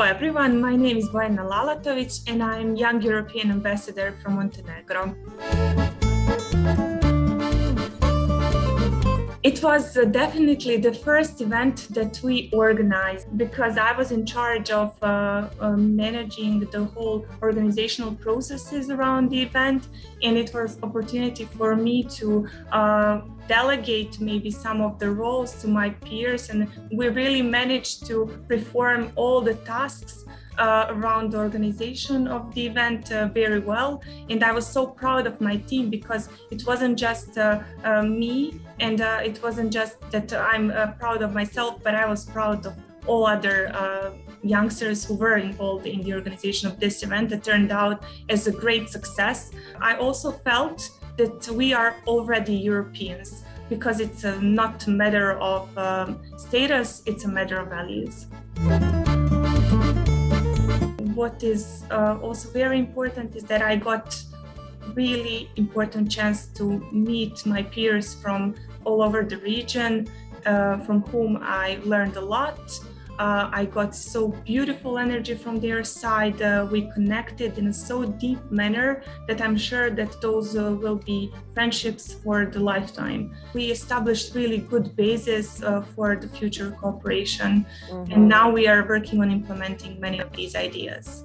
everyone, my name is Bojana Lalatovic and I'm Young European Ambassador from Montenegro. It was uh, definitely the first event that we organized because I was in charge of uh, uh, managing the whole organizational processes around the event, and it was opportunity for me to uh, delegate maybe some of the roles to my peers, and we really managed to perform all the tasks uh, around the organization of the event uh, very well. And I was so proud of my team because it wasn't just uh, uh me and uh, it wasn't just that I'm uh, proud of myself, but I was proud of all other youngsters who were involved in the organization of this event that turned out as a great success. I also felt that we are already Europeans because it's not a matter of um, status, it's a matter of values what is uh, also very important is that I got really important chance to meet my peers from all over the region, uh, from whom I learned a lot. Uh, I got so beautiful energy from their side. Uh, we connected in a so deep manner that I'm sure that those uh, will be friendships for the lifetime. We established really good basis uh, for the future cooperation, mm-hmm. and now we are working on implementing many of these ideas.